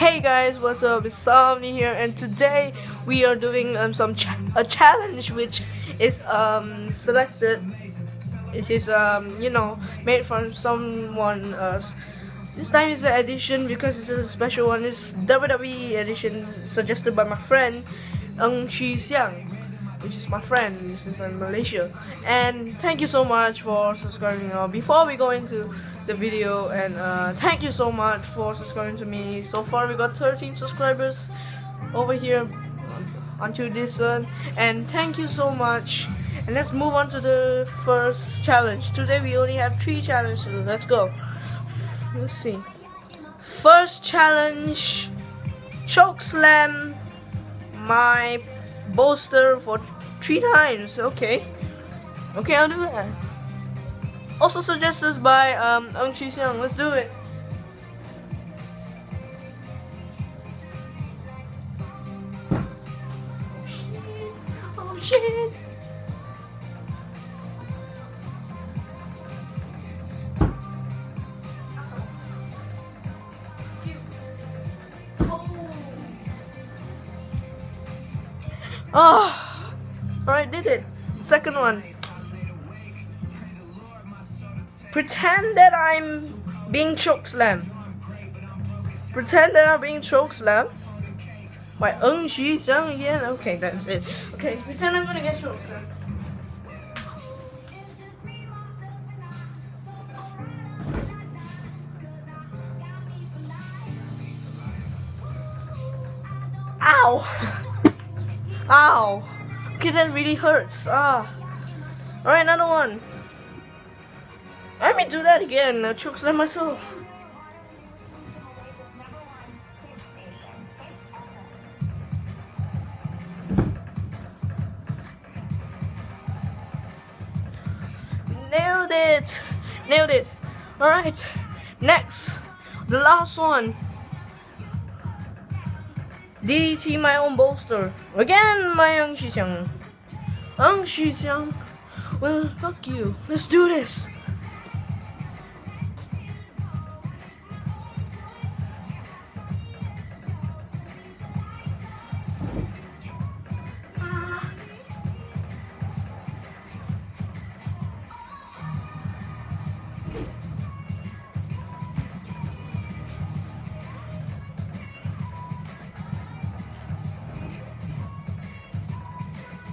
Hey guys, what's up? It's Somni here, and today we are doing um, some cha a challenge which is um selected. It is um you know made from someone else. This time is the edition because it's a special one. It's WWE edition suggested by my friend Ng Xu Xiang, which is my friend since I'm in Malaysia. And thank you so much for subscribing. Uh, before we go into the video, and uh, thank you so much for subscribing to me. So far, we got 13 subscribers over here until this one, and thank you so much. And let's move on to the first challenge. Today we only have three challenges. Let's go. Let's see. First challenge: choke slam my bolster for three times. Okay. Okay, I'll do that. Also suggested by um, Ng Xu Xiang. Let's do it. Oh shit! Oh, Oh, alright, did it. Second one. Pretend that I'm being choke slam. Pretend that I'm being choke slam. By Ng Xu Xiang again. Oh, okay, that's it. Okay, pretend I'm gonna get choke slam. Ow! Ow! Okay, that really hurts. Ah. Alright, another one. Let me do that again. I choke slam myself. Nailed it! Nailed it! Alright, next, the last one. DDT my own bolster. Again, my Ng Xu Xiang. Ng Xu Xiang. Well, fuck you. Let's do this.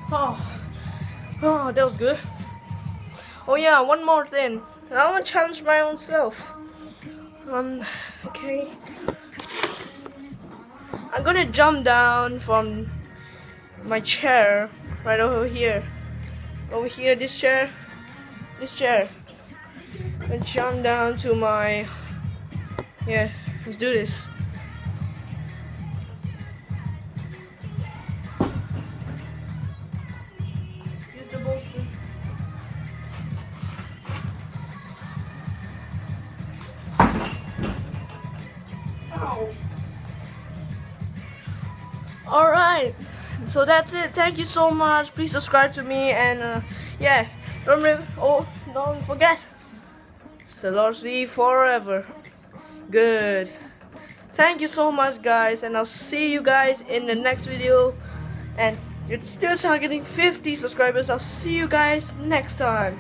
Oh, oh, that was good. Oh yeah, one more thing. I want to challenge my own self. Um, okay. I'm gonna jump down from my chair right over here. Over here, this chair. This chair. And jump down to my. Yeah, let's do this. Alright, so that's it. Thank you so much. Please subscribe to me and uh, yeah, don't oh don't forget. Velocity forever. Good. Thank you so much guys and I'll see you guys in the next video and you're still targeting 50 subscribers. I'll see you guys next time.